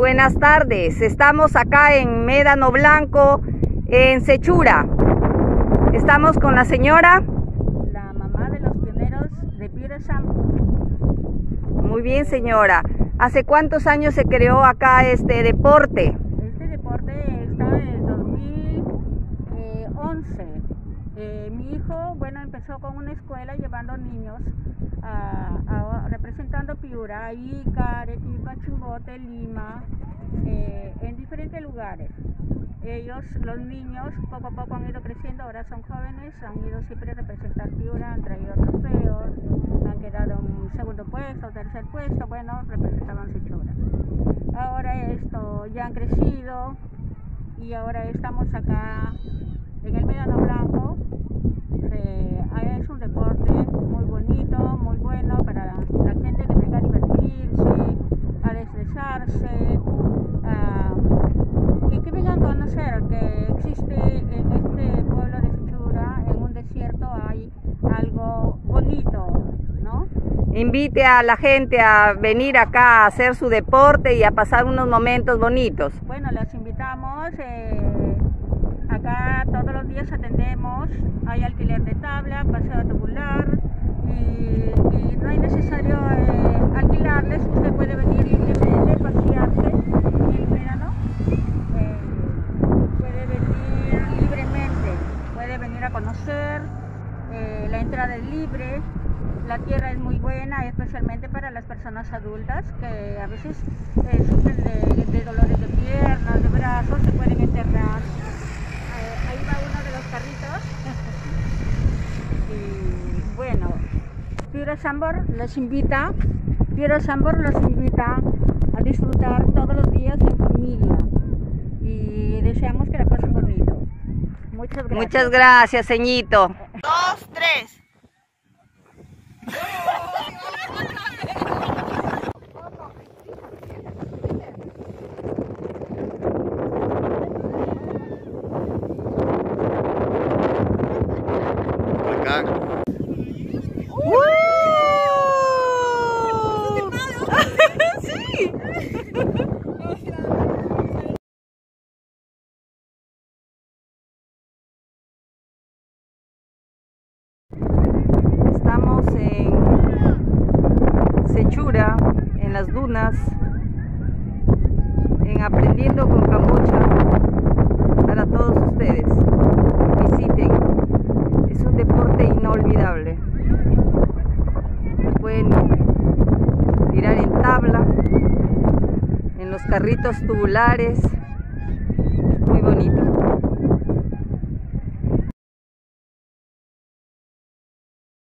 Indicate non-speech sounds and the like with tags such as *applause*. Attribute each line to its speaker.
Speaker 1: buenas tardes. Estamos acá en Médano Blanco, en Sechura. Estamos con la señora.
Speaker 2: La mamá de los pioneros de Piura Sampo.
Speaker 1: Muy bien, señora. ¿Hace cuántos años se creó acá este deporte?
Speaker 2: Este deporte está en el 2011. Eh, mi hijo, bueno, empezó con una escuela llevando niños a, Piura, Ica, Arequipa, Chimbote, Lima, eh, en diferentes lugares. Ellos, los niños, poco a poco han ido creciendo, ahora son jóvenes, han ido siempre a representar han traído trofeos, han quedado en segundo puesto, tercer puesto, bueno, representaban Sechura. Ahora esto, ya han crecido y ahora estamos acá en el Medano Blanco. Eh, es un deporte muy bonito, muy bueno para la gente que venga a divertirse, a desestresarse, ah, y que vengan a conocer que existe en este pueblo de Sechura, en un desierto, hay algo bonito, ¿no?
Speaker 1: Invite a la gente a venir acá a hacer su deporte y a pasar unos momentos bonitos.
Speaker 2: Bueno, los invitamos. eh, acá todos los días atendemos. Hay alquiler de tabla, paseo tubular. Y, y no es necesario eh, alquilarles. Usted puede venir libremente, pasearse en el verano. Eh, puede venir libremente. Puede venir a conocer. Eh, la entrada es libre. La tierra es muy buena, especialmente para las personas adultas que a veces eh, sufren de, dolores de piernas, de brazos, se pueden enterrar. Eh, ahí va uno de los carritos. *laughs* y bueno, Piura Sambor los invita, Piura los invita a disfrutar todos los días en familia. Y deseamos que la pasen bonito. Muchas gracias.
Speaker 1: Muchas gracias, ceñito.
Speaker 3: Dos, tres.
Speaker 4: Acá.
Speaker 1: Estamos en Sechura, en Aprendiendo con Camocha para todos ustedes. Visiten, es un deporte inolvidable. Pueden tirar en tabla, en los carritos tubulares, muy bonito.